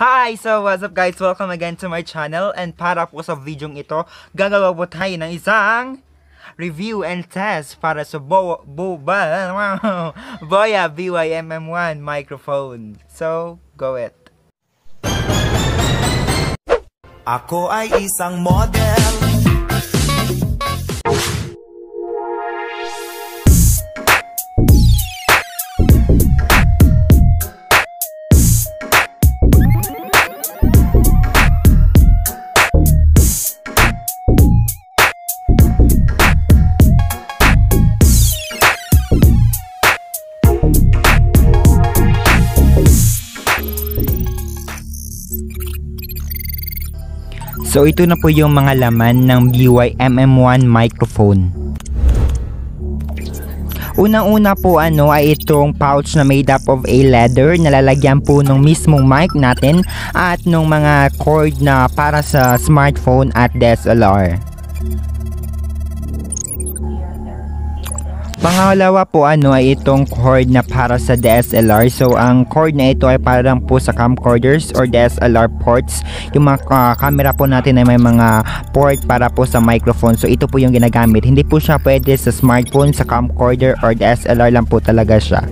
Hi! So, what's up guys? Welcome again to my channel and para po sa video ito, gagawa po tayo ng isang review and test para sa Bo Bo ba, Boya BYMM1 microphone. So, go it. Ako ay isang model So ito na po yung mga laman ng BY-MM1 microphone. Unang-una po ano ay itong pouch na made up of a leather na lalagyan po ng mismong mic natin at ng mga cord na para sa smartphone at DSLR. Pangalawa po ano ay itong cord na para sa DSLR. So ang cord na ito ay para lang po sa camcorders or DSLR ports. Yung mga uh, camera po natin ay may mga port para po sa microphone. So ito po yung ginagamit. Hindi po siya pwede sa smartphone, sa camcorder or DSLR lang po talaga siya.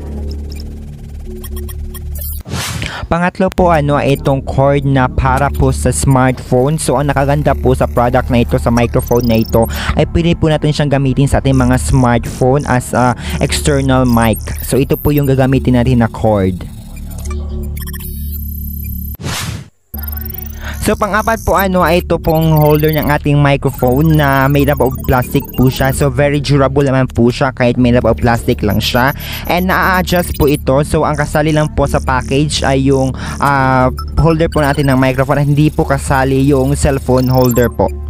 Pangatlo po ano ay itong cord na para po sa smartphone. So ang nakaganda po sa product na ito sa microphone na ito ay pwede po natin siyang gamitin sa ating mga smartphone as a external mic. So ito po yung gagamitin natin na cord. So pang-apat po ano ay ito pong holder ng ating microphone na made up of plastic po siya. So very durable naman po siya kahit made up of plastic lang siya. And na-adjust po ito. So ang kasali lang po sa package ay yung uh, holder po natin ng microphone. Hindi po kasali yung cellphone holder po.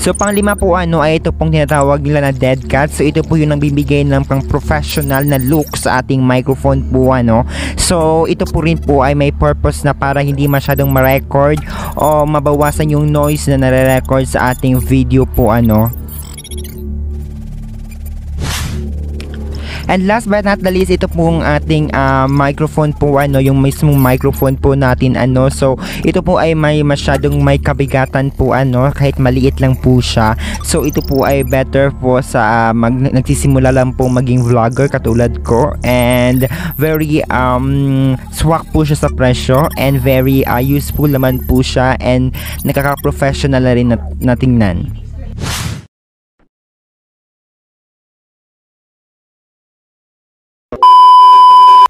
So panglima po ano ay ito pong tinatawag nila na dead cat. So ito po yung nagbibigay ng pang professional na look sa ating microphone po ano. So ito po rin po ay may purpose na para hindi masyadong ma-record o mabawasan yung noise na nare-record sa ating video po ano. And last but not the least, ito pong ating uh, microphone po ano, yung mismong microphone po natin ano. So, ito po ay may masyadong may kabigatan po ano, kahit maliit lang po siya. So, ito po ay better po sa uh, mag, nagsisimula lang po maging vlogger katulad ko and very um swak po siya sa presyo and very uh, useful naman po siya and nakaka-professional na rin na, na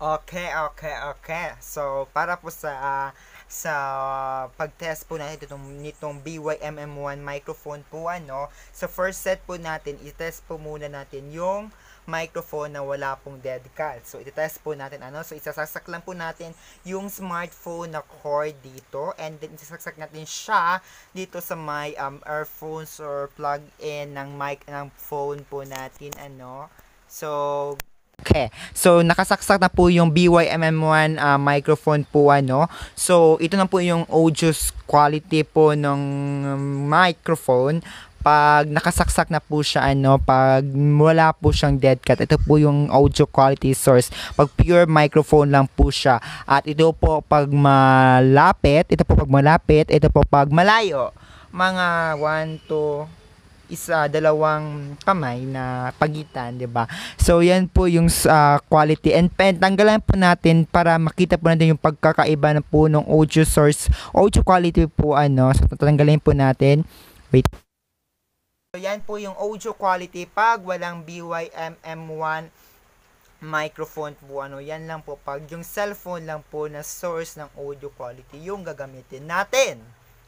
Okay, okay, okay. So, para po sa uh, sa pag-test po natin itong, nitong BYMM1 microphone po ano. So, first set po natin, i-test po muna natin yung microphone na wala pong dead cat. So, i-test po natin ano. So, isasaksak lang po natin yung smartphone na cord dito and then isasaksak natin siya dito sa may um, earphones or plug-in ng mic ng phone po natin ano. So, Okay. So, nakasaksak na po yung BYMM1 uh, microphone po ano. So, ito na po yung audio quality po ng microphone pag nakasaksak na po siya ano pag wala po siyang dead cut ito po yung audio quality source pag pure microphone lang po siya at ito po pag malapit ito po pag malapit ito po pag malayo mga 1 2 isa dalawang kamay na pagitan, 'di ba? So yan po yung uh, quality and pen tanggalan po natin para makita po natin yung pagkakaiba ng po ng audio source, audio quality po ano. So tatanggalin po natin. Wait. So yan po yung audio quality pag walang BYM-M1 microphone po ano yan lang po pag yung cellphone lang po na source ng audio quality yung gagamitin natin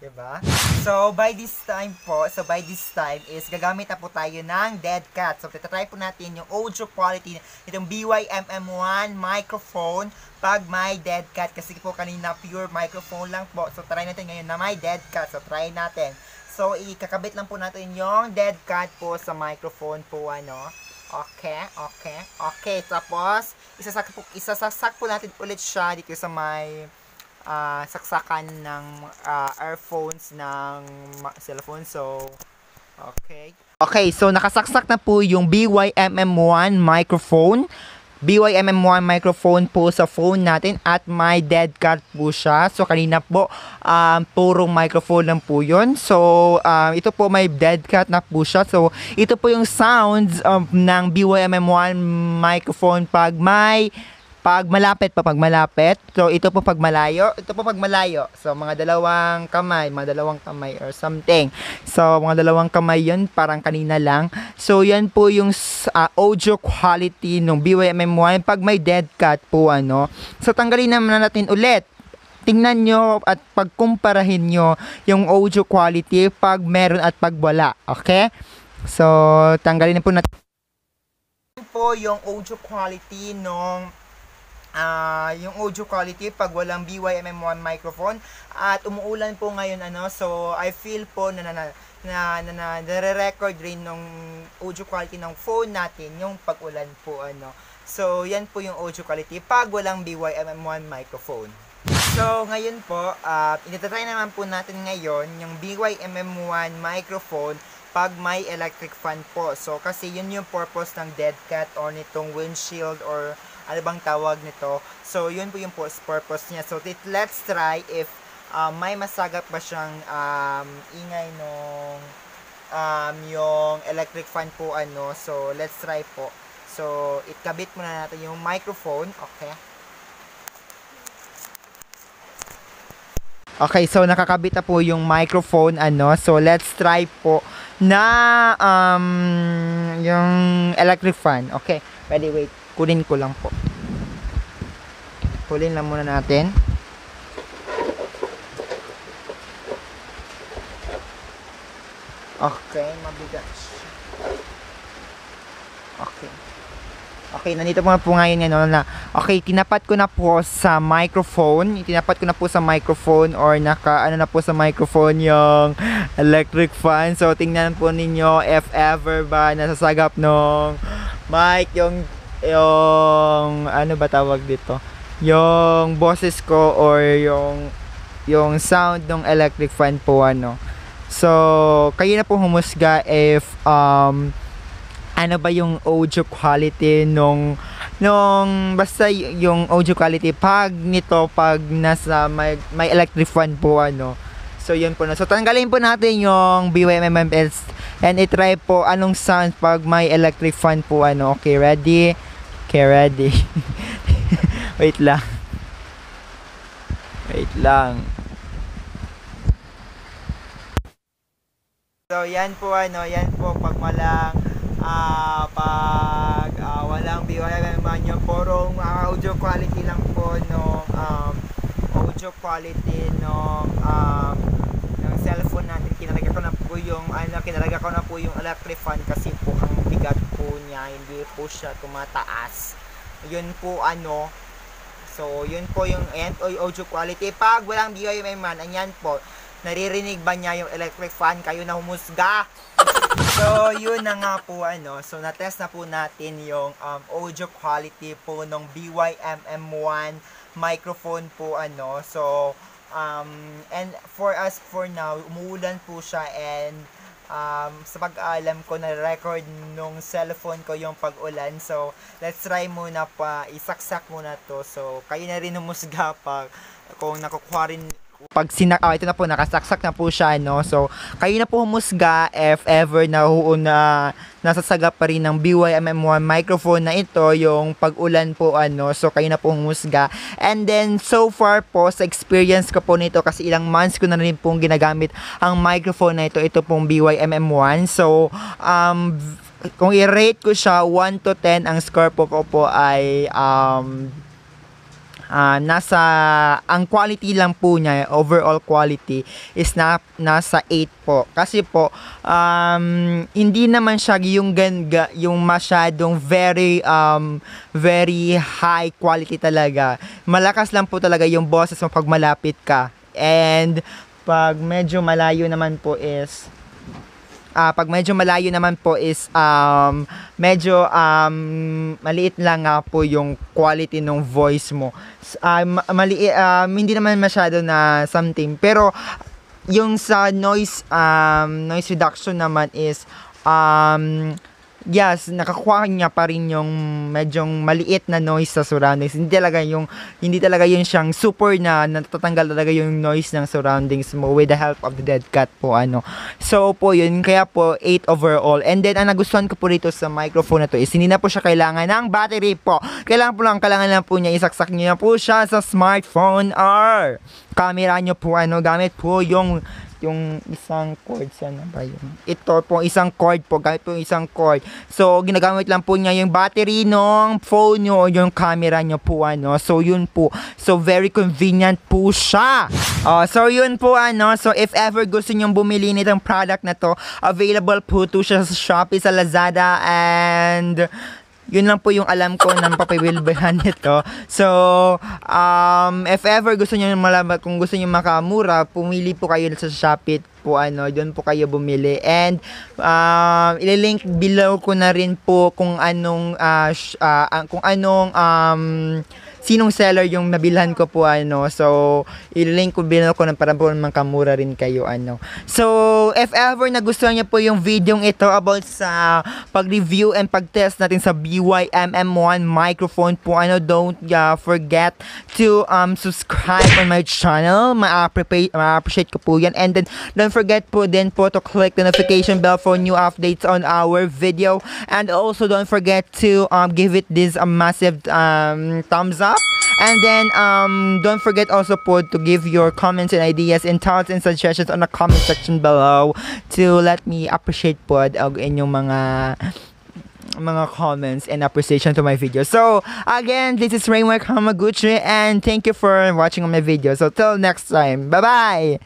Diba? So, by this time po, so by this time is gagamit na po tayo ng dead cat. So, try po natin yung audio quality itong BYMM1 microphone pag may dead cat. Kasi po kanina pure microphone lang po. So, try natin ngayon na may dead cat. So, try natin. So, ikakabit lang po natin yung dead cat po sa microphone po, ano. Okay, okay, okay. Tapos, isasak po, isasak po natin ulit siya dito sa may uh, saksakan ng uh, earphones ng cellphone. So, okay. Okay, so nakasaksak na po yung BYMM1 microphone BYMM1 microphone po sa phone natin at may dead cat po siya. So kanina po um, purong microphone lang po yun. So um, ito po may dead cat na po siya. So ito po yung sounds um, ng BYMM1 microphone pag may pag malapit pa, pag malapit. So, ito po pag malayo. Ito po pag malayo. So, mga dalawang kamay, mga dalawang kamay or something. So, mga dalawang kamay yun, parang kanina lang. So, yan po yung uh, audio quality ng BYMM1 pag may dead cut po, ano. So, tanggalin naman natin ulit tingnan nyo at pagkumparahin nyo yung audio quality pag meron at pag wala. Okay? So, tanggalin na po natin po yung audio quality nung uh, yung audio quality pag walang BYMM1 microphone. At umuulan po ngayon ano so I feel po na na na, na, na, na nare-record rin ng audio quality ng phone natin yung pag-ulan po ano. So yan po yung audio quality pag walang BYMM1 microphone. So, ngayon po, uh, ititatry naman po natin ngayon yung BYMM1 microphone pag may electric fan po. So, kasi yun yung purpose ng dead cat or nitong windshield or ano bang tawag nito. So, yun po yung purpose niya. So, let's try if uh, may masagap ba siyang um, ingay nung um, yung electric fan po ano. So, let's try po. So, itkabit muna natin yung microphone. Okay. Okay, so nakakabit na po yung microphone ano. So, let's try po na um, yung electric fan. Okay, ready, wait kunin ko lang po. Kulin lang muna natin. Okay mabigat okay. Okay, nandito po na po ngayon yan, no, na, okay, tinapat ko na po sa microphone, tinapat ko na po sa microphone or naka, ano na po sa microphone yung electric fan. So, tingnan po ninyo if ever ba nasasagap nung mic yung yung ano ba tawag dito? Yung boses ko or yung yung sound ng electric fan po ano. So kayo na po humusga if um ano ba yung audio quality nung nung basta yung audio quality pag nito pag nasa may, may electric fan po ano. So yun po na. So tanggalin po natin yung BYMMS and i-try po anong sound pag may electric fan po ano. Okay ready Okay, ready. Wait lang. Wait lang. So, yan po ano, yan po pag malang uh, pag uh, walang BYM naman yung porong uh, audio quality lang po no um, audio quality no um, ng cellphone natin kinalagay ko na po yung ano kinalagay ko na po yung electric fan kasi po ang niya hindi po siya tumataas. Yun po ano so yun po yung end audio quality. Pag walang BIM man anyan po naririnig ba niya yung electric fan? Kayo na humusga. So yun na nga po ano so na-test na po natin yung um, audio quality po ng BYMM1 microphone po ano. So um, and for us for now umuulan po siya and um, sa pag-alam ko na record nung cellphone ko yung pag-ulan. So, let's try muna pa, isaksak muna to. So, kayo na rin humusga pa kung nakukuha rin pag sinak oh, ito na po nakasaksak na po siya no? So kayo na po humusga if ever na na nasasagap pa rin ng BYMM1 microphone na ito yung pag-ulan po ano so kayo na po humusga. And then so far po sa experience ko po nito kasi ilang months ko na rin pong ginagamit ang microphone na ito ito pong BYMM1 so um kung i-rate ko siya 1 to 10 ang score po ko po ay um uh, nasa ang quality lang po niya overall quality is na nasa 8 po. Kasi po um, hindi naman siya yung ganga yung masyadong very um, very high quality talaga. Malakas lang po talaga yung boses mo pag malapit ka. And pag medyo malayo naman po is uh, pag medyo malayo naman po is um, medyo um, maliit lang nga po yung quality ng voice mo. Uh, mali, um, hindi naman masyado na something. Pero yung sa noise um, noise reduction naman is um, yes, nakakuha niya pa rin yung medyong maliit na noise sa surroundings. Hindi talaga yung hindi talaga yun siyang super na natatanggal talaga yung noise ng surroundings mo with the help of the dead cat po ano. So po yun kaya po 8 overall. And then ang nagustuhan ko po rito sa microphone na to is hindi na po siya kailangan ng battery po. Kailangan po lang kailangan lang po niya isaksak niya po siya sa smartphone or camera niyo po ano gamit po yung yung isang cord sana ba yun? Ito po isang cord po, gamit po isang cord. So ginagamit lang po niya yung battery ng phone nyo o yung camera nyo po ano. So yun po. So very convenient po siya. Uh, so yun po ano. So if ever gusto niyo bumili nitong product na to, available po to siya sa Shopee, sa Lazada and yun lang po yung alam ko ng papabilbihan nito. So, um, if ever gusto niyo malaman kung gusto niyo makamura, pumili po kayo sa Shopee po ano, doon po kayo bumili. And um, ililink below ko na rin po kung anong uh, sh- uh, kung anong um, sinong seller yung nabilhan ko po ano. So, i-link ko below ko ng para po kamura rin kayo ano. So, if ever nagustuhan niyo po yung video ito about sa pag-review and pag-test natin sa BYMM1 microphone po ano, don't uh, forget to um, subscribe on my channel. Ma-appreciate ko po yan. And then, don't forget po din po to click the notification bell for new updates on our video. And also, don't forget to um, give it this a massive um, thumbs up. And then, um, don't forget also po to give your comments and ideas and thoughts and suggestions on the comment section below to let me appreciate po ang inyong mga mga comments and appreciation to my video. So, again, this is Raymond Kamaguchi and thank you for watching my video. So, till next time. Bye-bye!